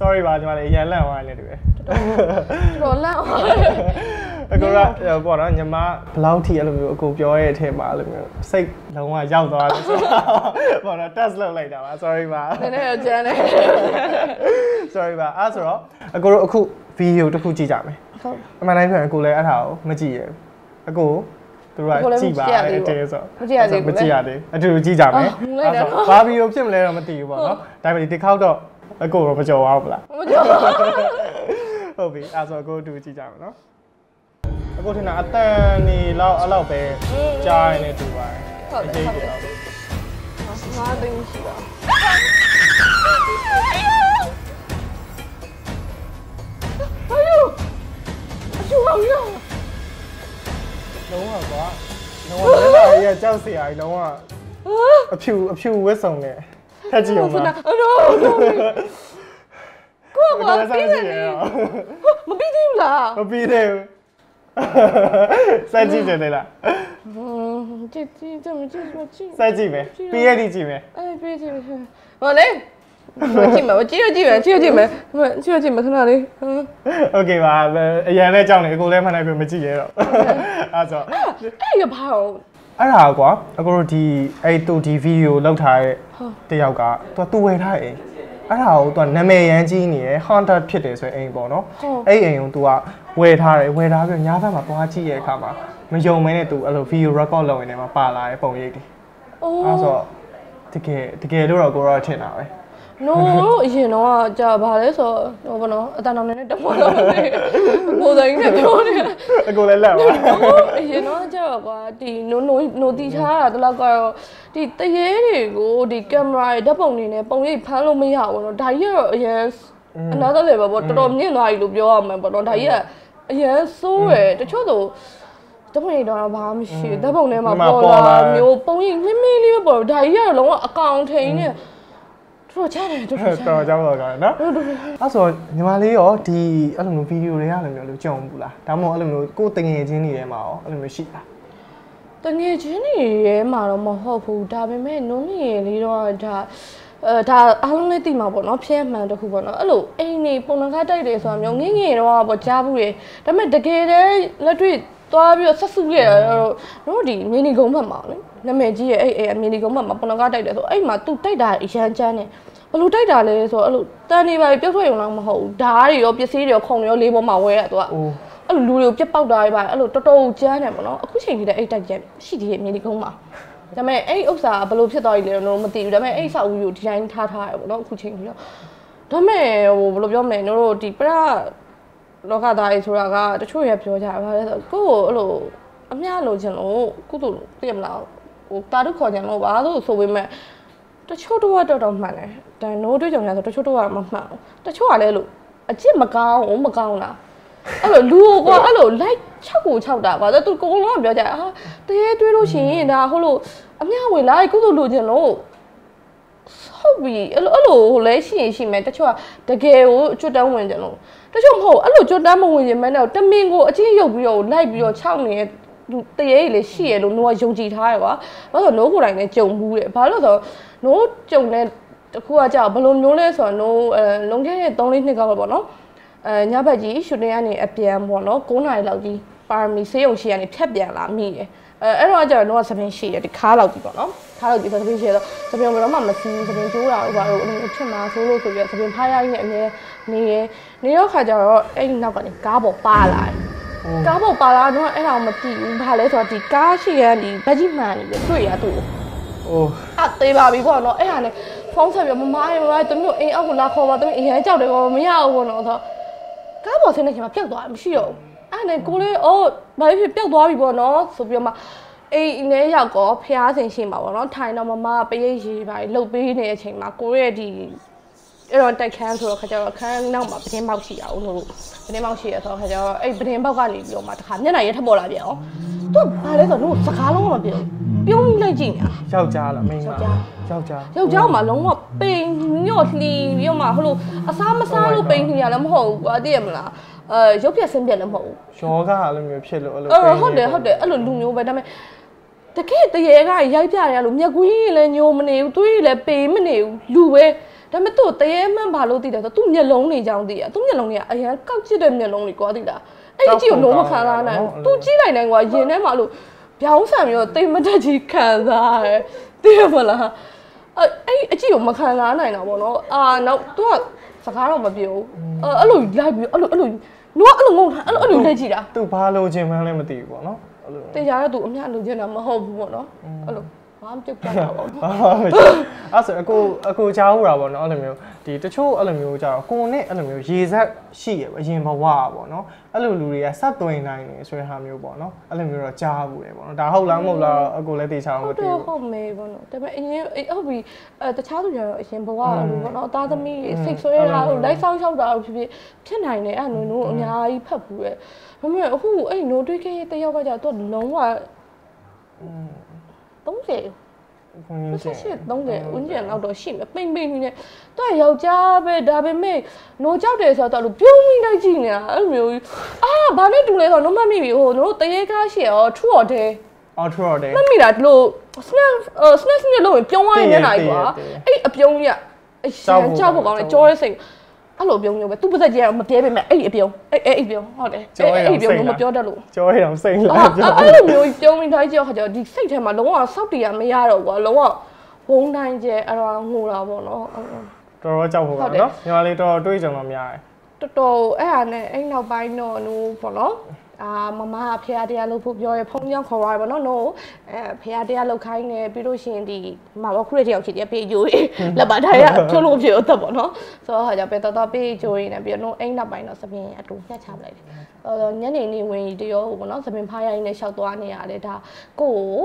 sorry ပါညီမလေးအရန်လန့်သွားတယ်တူပဲတော်လန့်အောင်အကိုကပေါ့နော်ညီမဘလောက်ထိအဲ့လိုမျိုးအကိုပြောရဲ့အထက်မှာအဲ့လိုမျိုးစိတ်လုံးဝရောက်သွားတယ်ဆိုတော့ပေါ့နော် test လုပ်လိုက်တာပါ sorry ပါနည်းနည်းတော့ကျန်တယ် sorry ပါအဲ့ဆိုတော့အကိုတို့အခု video တစ်ခုကြည့်ကြမယ်ဟုတ်အမှန်တိုင်းပြောရင်အကိုလည်းအဲ့ဒါကိုမကြည့်ရဘူးအကိုသူတို့ကကြည့်ပါတဲ့တဲဆိုမကြည့်ရသေးအတူတူကြည့်ကြမယ်ဘာဗီဒီယိုဖြစ်မလဲတော့မသိဘူးပေါ့နော်ဒါပေမဲ့ဒီခေါက်တော့ အကိုတော့မကြော်အောင်ဗလားမကြောက်ဟုတ်ပြီအဲ့ဆိုအကိုအတူကြည့်ကြမယ်နော်အကိုထင်တာအတန်နေလောက်အဲ့လောက်ပဲကြားရနေတူပါတယ်ဟုတ်တယ်ဟုတ်တယ်တယ်ငါသိရှိတာ哎呦！အကျူအောင်ရလုံးဝကွာလုံးဝလည်းလာရကြောက်စရာကြီးလုံးဝအဖြူအဖြူဝတ်စုံနဲ့ ထက်ကြည့်အောင် ဖ ပါ နာအရောကိုက ဘာ ပြီး ပြီး နေ လဲ မပြီးသေးဘူးလား မပြီးသေးဘူးစက်ကြည့်တယ်လား อืมကြည့်ကြည့်ကြည့်ကြည့်ကြည့် စက်ကြည့်မယ်ပြီးရည်ကြည့်မယ် အဲ့ပြီးကြည့်ဟောလေကြည့်မယ်ကြည့်ရကြည့်မယ်ကြည့်ရကြည့်မယ်ကြည့်ရကြည့်မယ်ခဏလေး โอเคပါအရင်လည်းကြောက်နေအကိုလည်းမှန်တယ်ပြမကြည့်ရတော့အဲ့ဆို အဲ့ရဘာ အောင်အဲ့ဒါကွာအကိုတို့ဒီအဲ့တူဒီဗီဒီယိုလောက်ထားတဲ့ဟုတ်တယောက်ကသူသူဝယ်ထားအိမ်အဲ့ဒါကိုသူကနာမည်ရမ်းကြီးနေရယ် Honda ဖြစ်တယ်ဆိုရင်အိမ်ပေါ့နော်အဲ့အိမ်ကိုသူကဝယ်ထားတယ်ဝယ်ထားပြီးညဘက်မှာသွားကြည့်ရတဲ့အခါမှာမယုံမဲနဲ့သူအဲ့လို video record လုပ်နေတယ်မှာပါလာတဲ့ပုံရိပ်တွေအိုးအဲ့ဆိုတကယ်တကယ်လို့တော့ကိုတော့ထင်တာပဲ no အရင်တော့ကြာဘာလဲဆိုဟိုဘောနော်အတန်တော်နဲ့တမောတော့ဘိုးတိုင်းနဲ့ပြောနေအကိုလည်းလက်ပါအရင်တော့ကြာကွာဒီနိုနိုနိုတီချားတာတလောက်ကတော့ဒီတရေတွေကိုဒီကင်မရာရဲ့ဓာတ်ပုံတွေနဲ့ပုံရိပ်ဖမ်းလို့မရဘူးနော်ဒါကြီးကတော့အရင်အနာတော့လေပေါ့တော်တော်မြင့်သွားပြီလို့ပြောရမှာပေါ့နော်ဒါကြီးကအရင်စိုးရယ်တချို့ဆိုဓာတ်ပုံရိပ်တော့ဘာမှမရှိဓာတ်ပုံထဲမှာပေါ်လာမျိုးပုံရိပ်မင်းမင်းလေးပဲပေါ်ဒါကြီးကတော့လုံးဝအကောင်ထိန်နဲ့ တော်ချတယ်တော်ချတော်ကြောက်တော့ကောင်းနော်အဲ့ဆိုညီမလေးရောဒီအဲ့လိုမျိုးဗီဒီယိုတွေကလည်းမျိုးလို့ကြုံဘူးလားဒါမှမဟုတ်အဲ့လိုမျိုးကိုယ်တငယ်ချင်းတွေထဲမှာရောအဲ့လိုမျိုးရှိလားတငယ်ချင်းတွေရဲမှာတော့မဟုတ်ဘူးဒါပေမဲ့နုံးငယ်လေးတော့ဒါအဲဒါအားလုံးလည်းသိမှာပေါ့နော်ဖျက်မှန်တစ်ခုပေါ့နော်အဲ့လိုအိမ်နေပုံနှကားတိုက်တယ်ဆိုတာမျိုးငငယ်တော့ပေါ့ကြားဘူးလေဒါပေမဲ့တကယ်တည်းလက်တွေ့ သွားပြီးတော့ဆက်စုခဲ့တော့တို့ဒီမီနီကုန်းဘက်မှာလေနာမည်ကြီးရဲ့အဲ့အဲ့မီနီကုန်းဘက်မှာပုံနှကားတိုက်တယ်ဆိုအဲ့မှာသူတိုက်တာအရန်ချမ်းတယ်ဘလို့တိုက်တာလဲဆိုတော့အဲ့လိုတန်နေပါပြုတ်ထွက်ရုံတော့မဟုတ်ဘူးဓားတွေရောပစ္စည်းတွေရောခုံတွေရောလေးပေါ်မှာဝဲရသူကအိုးအဲ့လိုလူတွေကိုပြက်ပေါက်တာတွေပါအဲ့လိုတော်တော်ကြမ်းတယ်ပေါ့နော်အခုချိန်ကြီးတဲ့အဲ့တိုက်ကြမ်းရှိသေးတယ်မြေဒီကုန်းမှာဒါပေမဲ့အဲ့ဥစ္စာဘယ်လိုဖြစ်သွားပြီလဲတော့မသိဘူးဒါပေမဲ့အဲ့ဆောက်ဦးကိုဒီတိုင်းထားထားရပေါ့နော်အခုချိန်ကြီးတော့ဒါပေမဲ့ဟိုဘယ်လိုပြောမလဲတို့တို့ဒီပရ လောကသားရေးဆိုတာကတချို့ရပြောကြတာဘာလဲဆိုကိုယ့်ကိုအဲ့လိုအမျှလိုချင်လို့ကုသိုလ်သိရမလားဟိုတာတုခေါ်ချင်လို့ပါလို့ဆိုပေမဲ့တချို့တော့တော်တော်မှန်တယ်ဒါနိုးတွေ့ကြုံရဆိုတချို့တော့မမှန်ဘူးတချို့ကလည်းလို့အကျင့်မကောင်းဘူးမကောင်းလားအဲ့လိုလူကိုကွာအဲ့လို like 6ကို6တာကွာသူကိုလုံးကပြောကြတယ်အာတရေတွေးလို့ရှိရင်ဒါဟုတ်လို့အမြဝင်လာကုသိုလ်လိုချင်လို့ဟုတ်ပြီအဲ့လိုအဲ့လိုဟိုလဲရှိရင်ရှိမယ်တချို့ကတကယ်ကိုအကျွတ်တန်းဝင်ကြလို့ တချို့မဟုတ်အဲ့လိုကျွတ်တန်းမဝင်ရင်မနဲ့တမင်ကိုအချင်းရုပ်ပြီးတော့လိုက်ပြီးတော့6နေတဲ့လူတရေကြီးလေးရှိရလို့နိုးကယုံကြည်ထားရကွာဘာလို့နိုးကိုယ်တိုင်လည်းကြုံဘူးတဲ့ဘာလို့ဆိုတော့နိုးကြုံတဲ့တခုကကြောက်ဘယ်လိုမျိုးလဲဆိုတော့နိုးအဲလုံခဲ့တဲ့3လေးနှစ်ကောက်ပေါ့နော်အဲညဘက်ကြီးရှူတင်ကနေအပြန်ပေါ့နော်9နာရီလောက်ကြီးပါရမီဆေးရုံရှိကနေဖြတ်ပြန်လာမိတယ်အဲအဲ့တော့ကျတော့တော့သပင်းရှိတယ်ဒီခါလောက်ကြီးပေါ့နော်ခါလောက်ကြီးဆိုသပင်းရှိရတော့သပင်းဘယ်တော့မှမစီးသပင်းကျိုးတာဥပါတော့အဲ့လိုဖြစ်မှာဆိုလို့ဆိုပြီးတော့သပင်းဖားရိုင်းနဲ့အမြဲနေရ နေရောခါကျတော့အဲ့ဒီနောက်ကနေကားပေါ်ပါလာတယ်ကားပေါ်ပါလာတော့အဲ့ဒါမသိဘူးဘာလဲဆိုတော့ဒီကားရှိရဒီဘက်ကြီးမှန်နေတယ်တွေ့ရသူ့ကိုအိုးအသေးပါပြီပေါ့နော်အဲ့ဒါနဲ့ဖုန်းဆက်ပြီးမမရေမမရေတမျိုးအိမ်အောက်ကိုလာခေါ်ပါတမျိုးအရင်ကြောက်တယ်ပေါ့မရဘူးပေါ့နော်ဆိုတော့ကားပေါ်ဆင်းနေချိန်မှာပျောက်သွားတယ်မရှိတော့ဘူးအဲ့ဒါနဲ့ကိုလေးအော်ဘာဖြစ်ပျောက်သွားပြီပေါ့နော်ဆိုပြီးတော့မှအိမ်နဲ့ရောက်တော့ဖျားစင်ရှိမှာပေါ့နော်ထိုင်တော့မမပရိတ်ရီပါလှုပ်ပေးနေတဲ့အချိန်မှာကိုရဲ့ဒီ အဲ့တော့တိုက်ခန်းဆိုတော့ခါကျတော့ခန်းနောက်မှာပတင်းပေါက်ရှိရအောင်လို့ပတင်းပေါက်ရှိရဆိုတော့ခါကျတော့အဲ့ပတင်းပေါက်ကနေပြီးတော့မှတခါမျက်နှာရဲထပ်ပေါ်လာပြန်အောင်သူကဘာလဲဆိုတော့စကားလုံးမပြောဘူးပြုံးလိုက်ကြည့်နေတာယောက်ျားလားမိန်းမယောက်ျားယောက်ျားယောက်ျားမှာလုံးဝပိန်ညော့လှီပြီးတော့မှဟိုလိုအစားမစားလို့ပိန်လှီရလည်းမဟုတ်ဘူးကွာသိရမလားအဲရုပ်ပြက်ဆင်းပြက်လည်းမဟုတ်ဘူးယောဂအဲ့လိုမျိုးဖြစ်လို့အဲ့လိုအဲ့တော့ဟုတ်တယ်ဟုတ်တယ်အဲ့လိုလူမျိုးပဲဒါပေမဲ့တကယ်တရေကရိုက်ပြရလို့မျက်ကွင်းကြီးလည်းညိုမနေဘူးသွေးကြီးလည်းပေမနေဘူးလူပဲ ဒါပေမဲ့သူ့တရေမှန်ဘာလို့သိတယ်ဆိုသူ့မျက်လုံးတွေကြောင့်သိရသူ့မျက်လုံးတွေကအရန်ကောက်ချစ်တဲ့မျက်လုံးတွေကွာသိလားအဲ့ဒီကြည့်ကိုလုံးဝခံစားနိုင်ဘူးသူကြည့်လိုက်နိုင်ကွာရင်ထဲမှာလို့ပြောင်းဆန်ပြီးတော့တိမ်မတက်ကြီးခံစားရတယ်သိရမလားအဲ့အဲ့အကြည့်ကိုမခံစားနိုင်တော့ဘောနော်အာနောက်သူကစကားတော့မပြောဘူးအဲ့လိုလိုက်ပြီးအဲ့လိုအဲ့လိုနူကအဲ့လိုငုံထားအဲ့လိုအဲ့လိုလက်ကြည့်တာသူဘာလို့ခြင်းမှန်းလည်းမသိဘူးပေါ့နော်အဲ့လိုတေချာတော့သူအမြလိုချင်တာမဟုတ်ဘူးပေါ့နော်အဲ့လိုဘာမှပြုတ်ကြတာပေါ့အာ အဲ့ဆိုအကိုအကိုကြားဟုတ်တာပေါ့နော်အဲ့လိုမျိုးဒီတချို့အဲ့လိုမျိုးကြတော့ကိုနဲ့အဲ့လိုမျိုးရေဆက်ရှိရအရင်ဘဝပေါ့နော်အဲ့လိုလူတွေကဆက်သွင်းနိုင်နေဆိုတဲ့ဟာမျိုးပေါ့နော်အဲ့လိုမျိုးတော့ကြားဘူးလေပေါ့နော်ဒါဟုတ်လားမဟုတ်လားအကိုလည်းတေချာအောင်မဟုတ်သိတယ်ဘူးဟုတ်မေပေါ့နော်ဒါပေမဲ့အရင်အဲ့ဟုတ်ပြီအဲတခြားသူတွေကတော့အရင်ဘဝလိုပေါ့နော်သားသမီးစိတ်ဆွဲတာလို့လိုက်ဆောင်လျှောက်တာလို့ဖြစ်ဖြစ်ဖြစ်နိုင်တယ်အဲ့နို့နို့အများကြီးဖတ်ဘူးရဲ့ဒါပေမဲ့အခုအဲ့နို့တွေးခဲ့တဲ့ယောက်ကကြာသူကလုံးဝ30 ခွင့်ရဆက်ခြင်းဆက်30ဦးကျန်လောက်တော့ရှိမယ်ပိမ့်ပိမ့်နေသူကယောက်ျားပဲဒါပေမဲ့နိုကြောက်တယ်ဆိုတော့သူပြုံးမိလိုက်ကြည့်နေတာအဲ့လိုမျိုးအာဘာနဲ့တူလဲဆိုတော့လုံးမမိပြီဟိုတို့တရေကားရှိရော true or dare အော်ထရော်တယ်မှတ်မိတာဒီလို snap snap snap လို့ပြုံးသွားရင်မျက်နှာကြီးကွာအဲ့အပြုံးကြီးအရှင်ကြောက်ဖို့ကောင်းတယ်ကြောရဲစိတ် အဲ့လိုပြုံးမျိုးပဲသူ့ပါဇက်ကြီးကတော့မပြဲပေမဲ့အဲ့ဒီအပြုံးအဲ့အဲ့အပြုံးဟုတ်တယ်အဲ့အဲ့အပြုံးမပြောတတ်လို့ကြောရအောင်စိတ်လာအဲ့ပြောအဲ့လိုမျိုးပြုံးပြီးတိုင်းကြောက်ခါကျတော့ဒီစိတ်ထဲမှာလုံးဝစောက်တည်ရမရတော့ကွာလုံးဝဝုန်းတိုင်းကျအဲ့တော့ငိုတာပေါ့နော်တော်တော်ကြောက်ဖို့ပါနော်ညီမလေးတော်တော်တွေးကြုံတော့များတယ်တော်တော်အဲ့ဟာနဲ့အဲ့နောက်ပိုင်းတော့နူပေါ့နော် အာမမကဖះတရားလုပ်ဖို့ပြောရဖုန်းကြောင်းခေါ်ရတယ်ပေါ့နော် no အဲဖះတရားလုပ်ခိုင်းနေပြီးလို့ရှိရင်ဒီမဘာခုရတယောက်ရှိတယ်ပေဂျိုးရေးလက်ပါထားရဖြုတ်လို့ဖြုတ်တော့ပေါ့နော်ဆိုတော့ဟာကြပဲတော်တော်ပေဂျိုးရေးနေပြီးတော့အဲ့နောက်ပိုင်းတော့သပင်အတူညှက်ချပလိုက်တယ်အော်ညနေနေဝင်တရောပေါ့နော်သပင်ဖားရိုင်းနဲ့ရှောက်သွားနေရတယ်ဒါကိုကို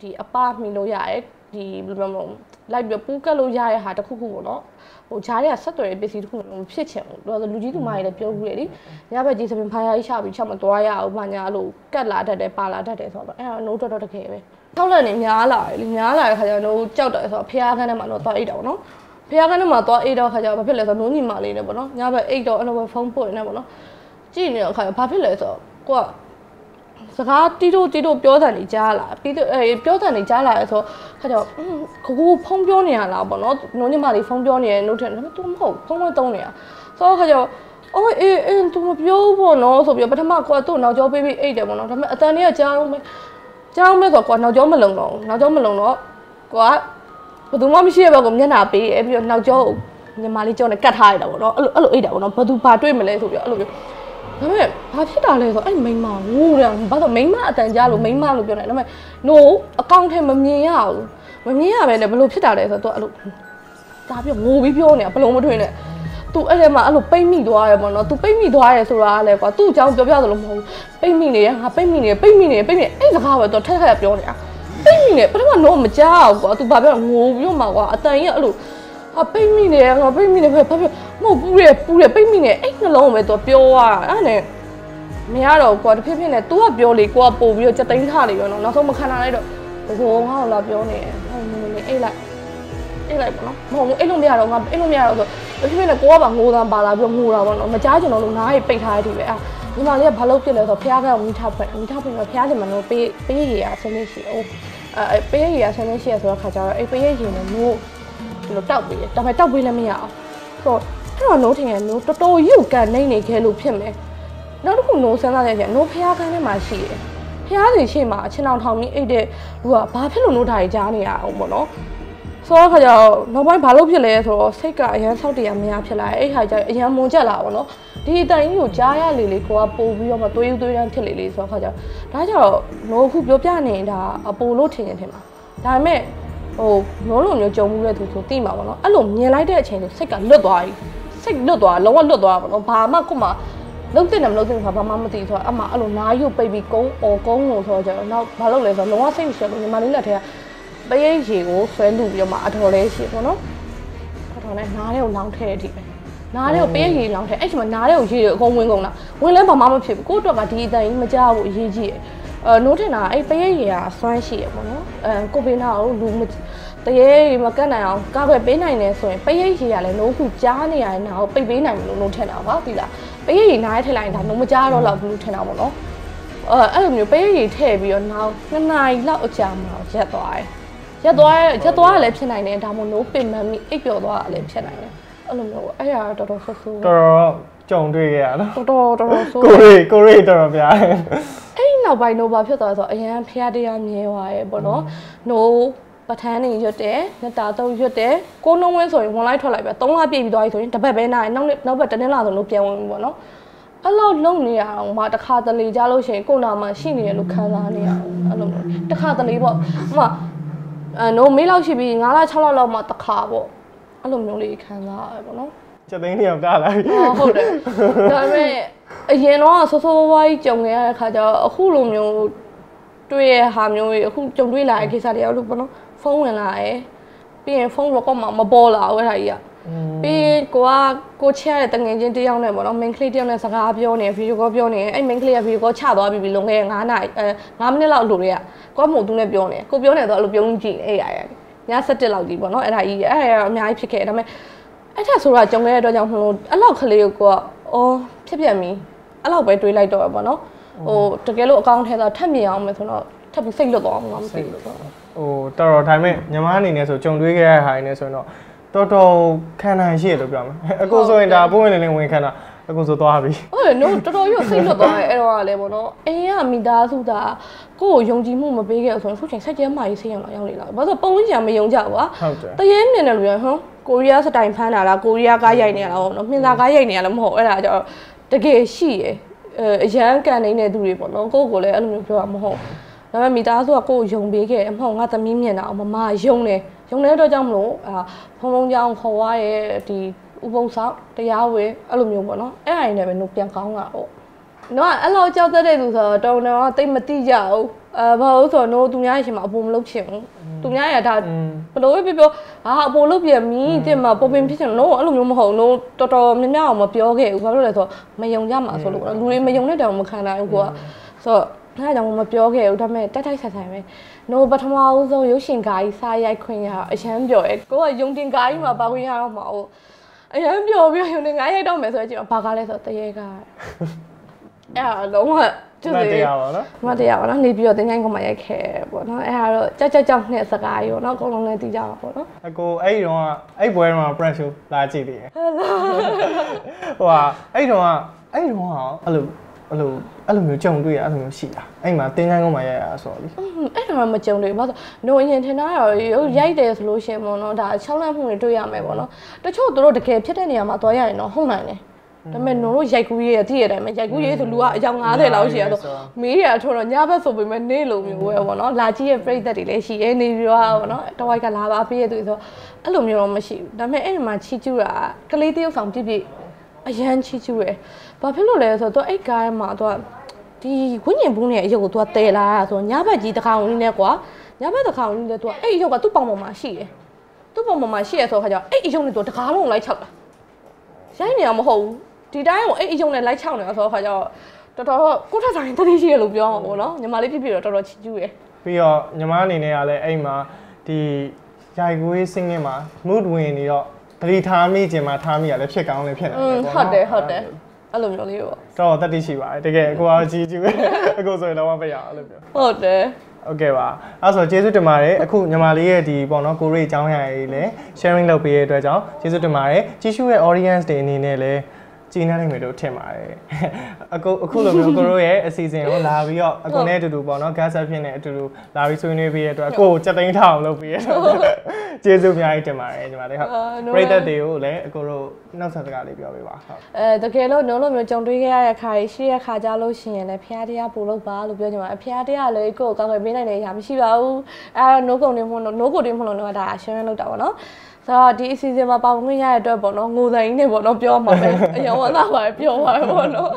ဒီအပမီလို့ရတယ်ဒီဘယ်လိုမျိုး လိုက်ပြီးပူးကတ်လို့ရတဲ့ဟာတစ်ခုခုပေါ့နော်ဟိုဂျားတွေကဆက်သွယ်ရေးပစ္စည်းတစ်ခုမျိုးဖြစ်ချင်ဘူးတော်တော်လူကြီးသူမကြီးလည်းပြောဘူးလေညဘက်ကြီးသပင်ဖားရိုင်းရှောက်ပြီးချက်မသွားရအောင်ဘာညာလို့ကတ်လာတတ်တယ်ပါလာတတ်တယ်ဆိုတော့အဲ့တော့ no တော်တော်တကယ်ပဲထောက်လက်နေများလာတယ်လေများလာတဲ့ခါကျတော့ no ကြောက်တယ်ဆိုတော့ဖះခန်းထဲမှာတော့သွားအိတ်တော့နော်ဖះခန်းထဲမှာသွားအိတ်တော့ခါကျတော့ဘာဖြစ်လဲဆိုတော့နိုးညီမလေးနဲ့ပေါ့နော်ညဘက်အိတ်တော့အဲ့လိုပဲဖုန်းပွင့်နေပေါ့နော်ကြည့်နေတဲ့ခါကျဘာဖြစ်လဲဆိုတော့ကိုက စကားတီးတို့တီးတို့ပြောတယ်နေကြားလာပြီးတော့အဲပြောတယ်နေကြားလာရဆိုခါကျတော့ကိုကိုဖုန်းပြောနေရလားပေါ့နော်နိုးညီမလေးဖုန်းပြောနေတယ်နို့ထက်ဒါပေမဲ့ तू မဟုတ်ဖုန်းမသုံးနေတာဆိုတော့ခါကျတော့အော်အေးအေး तू မပြောဘောနော်ဆိုပြီးပထမကွာသူ့နောက်ကျောပေးပြီးအိတ်တယ်ပေါ့နော်ဒါပေမဲ့အတန်လေးကကြားအောင်ပဲကြားအောင်ပဲဆိုတော့ကွာနောက်ကျောမလုံတော့နောက်ကျောမလုံတော့ကွာဘယ်သူမှမရှိရဘက်ကိုမျက်နှာပေးအဲပြီးတော့နောက်ကျောညီမလေးကျောနဲ့ကတ်ထားရတာပေါ့နော်အဲ့လိုအဲ့လိုအိတ်တာပေါ့နော်ဘယ်သူဘာတွေ့မလဲဆိုပြီးအဲ့လိုမျိုး ဒါပေမဲ့ဘာဖြစ်တာလဲဆိုတော့အဲ့မိန်းမဝူတယ်ဘာလို့မိန်းမအတန်ကြားလို့မိန်းမလို့ပြောနေတယ်ဒါပေမဲ့ no အကောင့်ထဲမမြင်ရဘူးမမြင်ရပဲလေဘလို့ဖြစ်တာလဲဆိုတော့ तू အဲ့လိုဒါပြငိုပြီးပြောနေတာဘလုံးမထွင်းနဲ့ तू အဲ့ထဲမှာအဲ့လိုပိတ်မိသွားရပေါ့နော် तू ပိတ်မိသွားရဆိုတာကလည်းကွာ तू အကြောင်းပြောပြသလိုမဟုတ်ဘူးပိတ်မိနေရငါပိတ်မိနေပိတ်မိနေပိတ်မိအဲ့စကားပဲ तू ထက်ထက်ပြောနေတာပိတ်မိနေပထမတော့မကြောက်ကွာ तू ဘာပြောငိုပြီးတော့မှာကွာအတန်ကြီးအဲ့လို အပိတ်မိနေငါပိတ်မိနေပဲဘာဖြစ်မဟုတ်ဘူးရပူရပိတ်မိနေအဲ့နှလုံးပဲသူပြောသွားတာအဲ့နဲ့မရတော့ကွာတဖြည်းဖြည်းနဲ့ तू ကပြောလေကိုကပို့ပြီးတော့စက်သိန်းထားလေရောနော်နောက်ဆုံးမခံနိုင်လိုက်တော့ဘိုးငါ့ကိုလာပြောနေတယ်ဟိုနေနေအိတ်လိုက်အိတ်လိုက်ပေါ့နော်မဟုတ်ဘူးအိတ်လို့မရတော့ငါအိတ်လို့မရတော့ဆိုတဖြည်းဖြည်းနဲ့ကိုကပါငိုတန်းပါလာပြီးငိုတာပေါ့နော်မကြားချင်တော့လို့နားရိပ်ပိတ်ထားရသည်ပဲအဲ့ဒီမလေးကဘာလို့ဖြစ်လဲဆိုတော့ဖះကမိထားဖွင့်မိထားဖွင့်တော့ဖះတယ်မလို့ပေးပေးရရဆင်းနေရှိအိုးအဲပေးရရဆင်းနေရှိရဆိုတော့ခါကြတော့အဲ့ပေးရရင်လည်းမို့ ဒီလိုတောက်ပေးတယ်ဒါပေမဲ့တောက်ပေးလည်းမရအောင်ဆိုတော့အဲ့တော့နိုးထင်ရဲ့နိုးတော်တော်ကြီးကိုကန်နေနေခဲ့လို့ဖြစ်မယ်နောက်တစ်ခုနိုးစဉ်းစားရရင်နိုးဖျားခန်းထဲမှာရှိတယ်ဖျားစီရှိမှာအချင်းအောင်ထောင်ပြီးအိတ်တဲ့လူကဘာဖြစ်လို့နိုးတာကြီးကြားနေရအောင်ပေါ့နော်ဆိုတော့ခါကျတော့နောက်ပိုင်းဘာလို့ဖြစ်လဲဆိုတော့စိတ်ကအရန်ဆောက်တရမရဖြစ်လာတယ်အဲ့ခါကျအရန်မွန်ကျက်လာပါတော့ဒီအတိုင်ကြီးကိုကြားရလေလေကိုကပို့ပြီးတော့မှသွေးသွေးတန်းဖြစ်လေလေဆိုတော့ခါကျဒါကြတော့နိုးအခုပြောပြနေတာအပိုလို့ထင်ရင်ထင်ပါဒါပေမဲ့ ဟိုမျိုးလိုမျိုးကြုံမှုတဲ့သူဆိုတိမှာပေါ့နော်အဲ့လိုမြင်လိုက်တဲ့အချိန်ဆိုစိတ်ကလွတ်သွားပြီစိတ်လွတ်သွားလုံးဝလွတ်သွားပါတော့ဘာမှကိုမှလုံးတင်တယ်မလုံးတင်ဘာမှမသိဆိုတော့အမှအဲ့လိုနားရုပ်ပိတ်ပြီးကုန်းအော်ကုန်းလို့ဆိုတော့ကျတော့နောက်ဘာလုပ်လဲဆိုတော့လုံးဝစိတ်မရှိဘူးညီမလေးလက်ထဲကပရိတ်ရေကိုဆွဲလူပြီးတော့မှအတော်လေးရှိပေါ့နော်အတော်နဲ့နားလေးကိုလောင်းထည့်တဲ့အထိပဲနားလေးကိုပရိတ်ရေလောင်းထည့်အဲ့ချိန်မှာနားလေးကိုရေတွေအကုန်ဝင်ကုန်တာဝင်လဲဘာမှမဖြစ်ဘူးကိုယ့်အတွက်ကဒီအတန်ကြီးမကြောက်ဘူးအရေးကြီးတယ် အဲနိုးတင်တာအဲ့ပရိတ်ရေကဆွမ်းရှိရပေါ့နော်အဲကိုပေနာကိုလူမတရေမကတ်နိုင်အောင်ကာကွယ်ပေးနိုင်တယ်ဆိုရင်ပရိတ်ရေကလည်းနိုးခုကြားနေရတဲ့နာကိုပိတ်ပေးနိုင်လို့နိုးထင်တာပါသိလားပရိတ်ရေနားထဲထည့်လိုက်ရင်ဒါနိုးမကြားတော့လောက်ဘူးထင်တာပေါ့နော်အဲအဲ့လိုမျိုးပရိတ်ရေထည့်ပြီးတော့နောက်နှစ်နာရီလောက်အကြာမှာရက်သွားတယ်ရက်သွားရက်သွားလည်းဖြစ်နိုင်တယ်ဒါမှမဟုတ် no ပင်မမိအိပ်ပျော်သွားတာလည်းဖြစ်နိုင်တယ်အဲ့လိုမျိုးအဲ့ဒါတော်တော်ဆူဆူတော်တော်ကြုံတွေ့ခဲ့ရနော်တော်တော်တော်တော်ဆိုးကိုရီကိုရီတော်တော်ပြားအဲ့ ဒီနောက်ပိုင်းတော့ဘာဖြစ်သွားလဲဆိုတော့အရန်ဖျားတရားမြဲသွားရဲပေါ့နော်။ no ပထန်းနေရွတ်တယ်၊နှစ်တာတော့ရွတ်တယ်၊ကိုနှုံးဝင်းဆိုရင်ဝင်လိုက်ထွက်လိုက်ပဲ၃လပြည့်ပြီးသွားပြီဆိုရင်တစ်ပတ်ပဲနားရင်နောက်နေ့နောက်ဘက်တစ်နေ့လာဆိုလို့ပြန်ဝင်ပြီပေါ့နော်။အဲ့လိုလုံနေရအောင်မတစ်ခါတလေကြလို့ရှိရင်ကိုယ်နာမှာရှိနေရလို့ခံစားနေရအောင်အဲ့လိုမျိုးတစ်ခါတလေပေါ့ဟိုမှာအဲ no မေးလောက်ရှိပြီး9လ6လလောက်မှတစ်ခါပေါ့အဲ့လိုမျိုးလေးခံစားရပေါ့နော်။ ချက်သိန်းတစ်ယောက်ကားလာပြီဟောဟုတ်တယ်ဒါပေမဲ့အရင်တော့ဆောဆောဝါးကြီးကြုံခဲ့ရတဲ့ခါကျတော့အခုလိုမျိုးတွေ့ရဟာမျိုးကြီးအခုကြုံတွေ့လာတဲ့ကိစ္စတွေအလို့ပေါ့နော်ဖုန်းဝင်လာတယ်ပြီးရင်ဖုန်း record မှာမပေါ်လာဘူးအဲ့ဒါကြီးကပြီးရင်ကိုကကိုချရတဲ့တငယ်ချင်းတယောက်နဲ့ပေါ့နော် main ကလေးတယောက်နဲ့စကားပြောနေ video call ပြောနေအဲ့ main ကလေးက video call ချသွားပြီပြီလုံခဲ့9နာရီအဲ9မိနစ်လောက်လိုတွေကကိုကမို့သူနဲ့ပြောနေကိုပြောနေတော့အဲ့လိုပြုံးကြည့်အဲ့ရရည7လောက်ကြီးပေါ့နော်အဲ့ဒါကြီးအဲ့ဒါအများကြီးဖြစ်ခဲ့ဒါပေမဲ့ အဲ့ထက်ဆိုတာကြုံခဲ့တဲ့အတွက်ကြောင့်မလို့အဲ့လောက်ကလေးကိုကအော်ဖြစ်ပြန်ပြီအဲ့လောက်ပဲတွေးလိုက်တော့ပေါ့နော်ဟိုတကယ်လို့အကောင့်ထဲသာထပ်မြင်အောင်မယ်ဆိုတော့ထပ်ပြီးစိတ်လွတ်သွားအောင်ငါမသိဘူးပေါ့ဟိုတော်တော်ဒါပေမဲ့ညီမအနေနဲ့ဆိုကြုံတွေ့ခဲ့ရတဲ့ဟာတွေနဲ့ဆိုရင်တော့တော်တော်ခံနိုင်ရှိရလို့ပြောမယ်အကိုဆိုရင်ဒါပုံဝင်နေနေဝင်ခံတာ အကိုဆိုသွားပြီဟုတ်တယ်နော်တော်တော်ရွစိတ်လွတ်သွားတယ်အဲ့တော့ကလည်းပေါ့နော်အိမ်ကမိသားစုသားကိုယ့်ကိုယုံကြည်မှုမပေးခဲ့ဘူးဆိုရင်ခုချိန်ဆက်ကျဲမာကြီးဆေးရုံတော့ရောက်နေလာဘာလို့ဆိုပုံဝင်ကြမယုံကြဘူးကွာဟုတ်တယ်တရေနေတယ်လို့ပြောဟမ်ကိုရီးယားစတိုင်ဖမ်းတာလားကိုရီးယားကားရိုက်နေရလားပေါ့နော်မြင်သာကားရိုက်နေရလားမဟုတ်အဲ့ဒါကြောင့်တကယ်ရှိရယ်အဲအရန်ကန်နေတဲ့သူတွေပေါ့နော်ကိုယ့်ကိုလည်းအဲ့လိုမျိုးပြောတာမဟုတ်ဒါပေမဲ့မိသားစုကကိုယ့်ကိုယုံပေးခဲ့တယ်မဟုတ်ငါသမီးမြင်တာအောင်မမယုံတယ်ယုံတဲ့အတွက်ကြောင့်မလို့အာဖုံဖုံကြောင်ခေါ်ရတဲ့ဒီ ဥပုံဆောင်တရားဝင်အဲ့လိုမျိုးပေါ့နော်အဲ့အရင်လည်းပဲနှုတ်ပြန်ကောင်းတာပေါ့နော်အဲ့လိုကြောက်တတ်တဲ့သူဆိုတော့တုံတော့တိတ်မတိကြဘူးအဲဘာလို့ဆိုတော့သူများရဲ့ရှင်မှာအပေါ်မလုပ်ချင်ဘူးသူများရဲ့ဒါဘလို့ပဲပြောပြောအာအပေါ်လုပ်ပြန်ပြီတင်မှာပေါ်ပင်ဖြစ်ချင်တော့အဲ့လိုမျိုးမဟုတ်လို့တော်တော်များများအောင်မပြောခဲ့ဘူးဘာလို့လဲဆိုတော့မယုံကြမှာဆိုလို့လူတွေမယုံတဲ့တောင်မခံနိုင်ဘူးကွာဆိုတော့အဲ့ဒါကြောင့်မပြောခဲ့ဘူးဒါပေမဲ့တက်တိုက်ဆက်ဆိုင်ပဲနိုပထမဦးဆုံးရုပ်ရှင်ကားကြီးစားရိုက်ခွင့်ရအရန်ပြောရဲကိုကယုံတင်ကားကြီးမှာပါခွင့်ရတော့မှာဟုတ် အရန်ပြောပြီးယုံတင်ကားရိုက်တော့မယ်ဆိုတော့ကျတော့ဘာကားလဲဆိုတော့တရေကားအဲ့ဒါလုံးဝကျူမစီတရားပါနော်မတရားပါနော်နေပြီးတော့တင်းချိုင်းကမှရိုက်ခဲ့ပေါ့နော်အဲ့ဒါတော့ကြောက်ကြောက်ကြောက်နဲ့စကားရောနော်အကုန်လုံးလည်းသိကြပါပေါ့နော်အကိုအဲ့ဒီတော့အဲ့ပွဲတော့ press show လာကြည့်သေးတယ်ဟိုဟာအဲ့တော့အဲ့တော့အဲ့လို အဲ့လိုအဲ့လိုမျိုးကြုံတွေ့ရအဲ့လိုမျိုးရှိတာအဲ့မှာတင်းချမ်းကုန်းမှာရရဆိုတော့လीအဲ့ဒါမှမကြုံတွေ့ဘူးဘာလို့နိုအရင်ထင်တာတော့ရုပ်ရိုက်တယ်ဆိုလို့ရှိရင်ပေါ့နော်ဒါ၆လန့်မှုတွေတွေ့ရမယ်ပေါ့နော်တချို့တို့တကယ်ဖြစ်တဲ့နေရာမှာသွားရရင်တော့ဟုတ်နိုင်တယ်ဒါပေမဲ့နို့တို့ရိုက်ကူးရေးရတည်ရတဲ့အတိုင်းပဲရိုက်ကူးရေးဆိုလူကအယောက်90လောက်ရှိရတော့မေးရအထုံးတော့ညဘက်ဆိုပေမဲ့နေလိုမျိုးပဲပေါ့နော်လာကြည့်ရဲ့ပြိသက်တွေလည်းရှိရဲနေပြီးတော့ပေါ့နော်တဝိုက်ကလာပါပေးရသူဆိုအဲ့လိုမျိုးတော့မရှိဘူးဒါပေမဲ့အဲ့ဒီမှာချီကျူတာကလေးတယောက်ဆောင်ပြပြ အရန်ချီကျူရယ်ဘာဖြစ်လို့လဲဆိုတော့သူအဲ့ကားမှာသူကဒီဝိညာဉ်ဘူးနဲ့အယုတ်ကိုသူကတဲလာတာဆိုညဘက်ကြီးတစ်ခါဝင်နေကွာညဘက်တစ်ခါဝင်နေသူကအဲ့အယုတ်ကသူ့ပေါင်ပေါ်မှာရှိတယ်သူ့ပေါင်ပေါ်မှာရှိရဆိုတော့ခါကျတော့အဲ့အယုတ်နဲ့သူတကားလုံးလိုက်ချောက်တာရိုင်းနေရမဟုတ်ဘူးဒီတိုင်းကိုအဲ့အယုတ်နဲ့လိုက်ချောက်နေတာဆိုတော့ခါကျတော့တော်တော်ကိုထက်ဆိုင်တတိရှိရလို့ပြောမှာပေါ့နော်ညီမလေးပြပြတော့တော်တော်ချီကျူးရယ်ပြီးတော့ညီမအနေနဲ့ကလည်းအဲ့မှာဒီရိုက်ကွေးစင်းငင်းမှာ mood ဝင်နေတော့ တတိထားမိခြင်းမှာထားမိရလည်းဖြစ်ကောင်းလည်းဖြစ်နေ อืม ပေါ့ ဟုတ်တယ်ဟုတ်တယ်အဲ့လိုမျိုးလေးပေါ့ တော့တတိရှိပါတယ်တကယ်အကိုကကြီးကြီးပဲအကိုဆိုရင်တော့မပြရအောင်လို့ပြော ဟုတ်တယ် โอเคပါအဲ့ဆိုကျေးဇူးတင်ပါတယ်အခုညီမလေးရဲ့ဒီပေါ့နော်ကိုရိအကြောင်းအရာကြီးလည်း sharing လုပ်ပေးရတဲ့အတွက်ကြောင့်ကျေးဇူးတင်ပါတယ်ကြီးစုရဲ့ audience တွေအနေနဲ့လည်း ကြည်နေနိုင်မယ်လို့ထင်ပါတယ်အခုအခုလိုမျိုးကိုရိုရဲ့အစီအစဉ်ကိုလာပြီးတော့အခုနဲ့အတူတူပေါ့နော် gas ဖြစ်နေအတူတူလာပြီးဆွေးနွေးပေးရတဲ့အတွက်ကိုကိုစက်သိန်းထအောင်လုပ်ပေးရတဲ့အတွက်ကျေးဇူးအများကြီးတင်ပါတယ်ညီမလေးဟုတ်ပရိသတ်တွေကိုလည်းအကိုတို့နောက်ဆက်စကားလေးပြောပေးပါဟုတ်အဲတကယ်လို့နိုးလိုမျိုးကြုံတွေ့ခဲ့ရတဲ့ခါကြီးရှိတဲ့ခါကြလို့ရှိရင်လည်းဖျားတရားပို့လို့ပါလို့ပြောချင်ပါတယ်ဖျားတရားလည်းကိုယ့်ကိုကောက်ွယ်ပေးနိုင်တဲ့အရာမရှိပါဘူးအဲတော့နိုးကုန်တင်မလို့နိုးကိုတင်မလို့တော့ဒါရှင်းရလောက်တာပေါ့နော် ဆိုတော့ဒီအစီအစဉ်မှာပါဝင်ခွင့်ရတဲ့အတွက်ပေါ့နော်ငိုတိုင်းနဲ့ပေါ့နော်ပြောမှာပဲအရင်ကသာပါတယ်ပြောပါပဲပေါ့နော်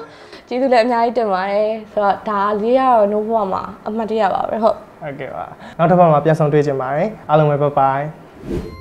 ကျေးဇူးလည်းအများကြီးတင်ပါတယ်ဆိုတော့ဒါလေးရတော့နိုးဘဝမှာအမှတ်တရပါပဲဟုတ်ဟုတ်ကဲ့ပါနောက်တစ်ပတ်မှာပြန်ဆောင်တွေ့ကြပါမယ်အားလုံးပဲ bye bye